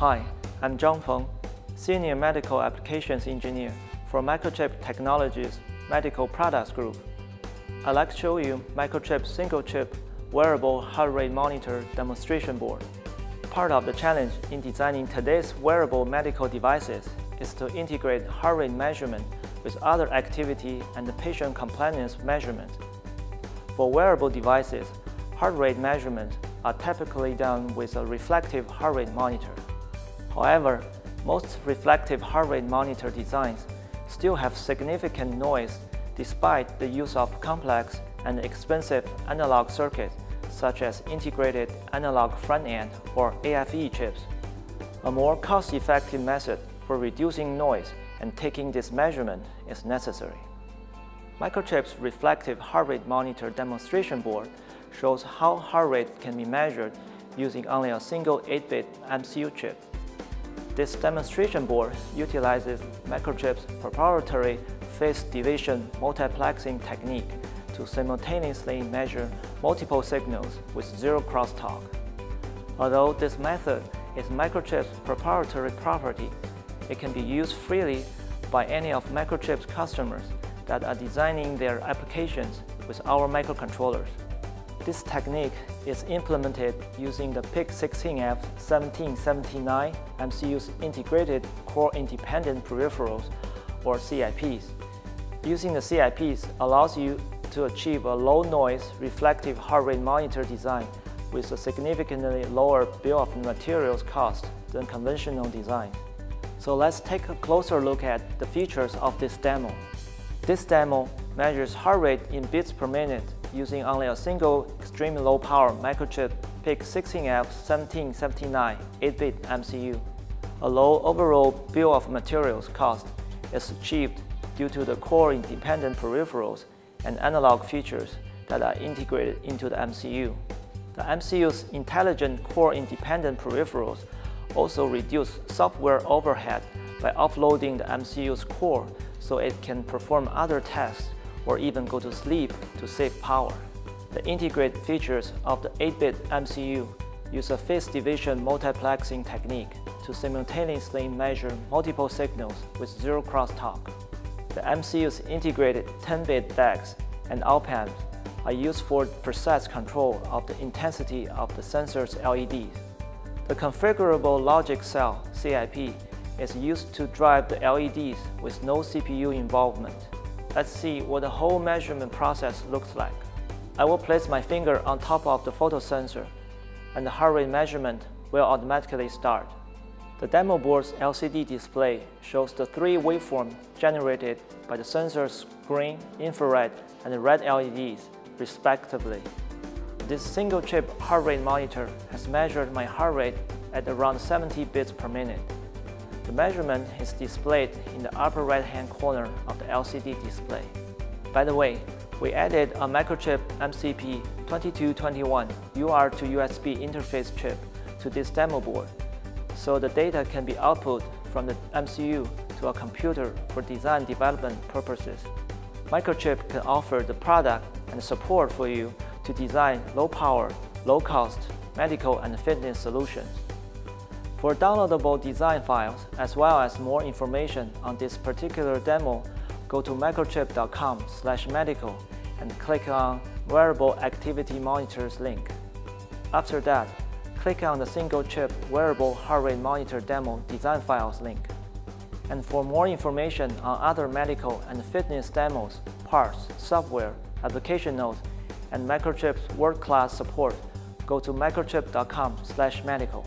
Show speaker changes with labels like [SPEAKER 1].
[SPEAKER 1] Hi, I'm Zhang Feng, Senior Medical Applications Engineer for Microchip Technologies Medical Products Group. I'd like to show you Microchip single-chip wearable heart rate monitor demonstration board. Part of the challenge in designing today's wearable medical devices is to integrate heart rate measurement with other activity and patient compliance measurement. For wearable devices, heart rate measurement are typically done with a reflective heart rate monitor. However, most reflective heart rate monitor designs still have significant noise despite the use of complex and expensive analog circuits such as integrated analog front-end or AFE chips. A more cost-effective method for reducing noise and taking this measurement is necessary. Microchip's reflective heart rate monitor demonstration board shows how heart rate can be measured using only a single 8-bit MCU chip. This demonstration board utilizes Microchip's proprietary phase division multiplexing technique to simultaneously measure multiple signals with zero crosstalk. Although this method is Microchip's proprietary property, it can be used freely by any of Microchip's customers that are designing their applications with our microcontrollers. This technique is implemented using the PIC16F1779 MCU's Integrated Core Independent Peripherals, or CIPs. Using the CIPs allows you to achieve a low-noise reflective heart rate monitor design with a significantly lower bill of materials cost than conventional design. So let's take a closer look at the features of this demo. This demo measures heart rate in beats per minute using only a single extremely low power microchip PIC16F1779 8-bit MCU. A low overall bill of materials cost is achieved due to the core independent peripherals and analog features that are integrated into the MCU. The MCU's intelligent core independent peripherals also reduce software overhead by offloading the MCU's core so it can perform other tasks or even go to sleep to save power. The integrated features of the 8-bit MCU use a phase division multiplexing technique to simultaneously measure multiple signals with zero crosstalk. The MCU's integrated 10-bit DACs and op-amps are used for precise control of the intensity of the sensor's LEDs. The configurable logic cell, CIP, is used to drive the LEDs with no CPU involvement. Let's see what the whole measurement process looks like. I will place my finger on top of the photosensor and the heart rate measurement will automatically start. The demo board's LCD display shows the three waveforms generated by the sensor's green, infrared, and red LEDs, respectively. This single-chip heart rate monitor has measured my heart rate at around 70 beats per minute. The measurement is displayed in the upper right-hand corner of the LCD display. By the way, we added a Microchip MCP2221 UART to USB interface chip to this demo board, so the data can be output from the MCU to a computer for design development purposes. Microchip can offer the product and support for you to design low-power, low-cost medical and fitness solutions. For downloadable design files, as well as more information on this particular demo, go to microchip.com medical and click on Wearable Activity Monitors link. After that, click on the single chip wearable heart rate monitor demo design files link. And for more information on other medical and fitness demos, parts, software, application notes, and Microchip's world-class support, go to microchip.com medical.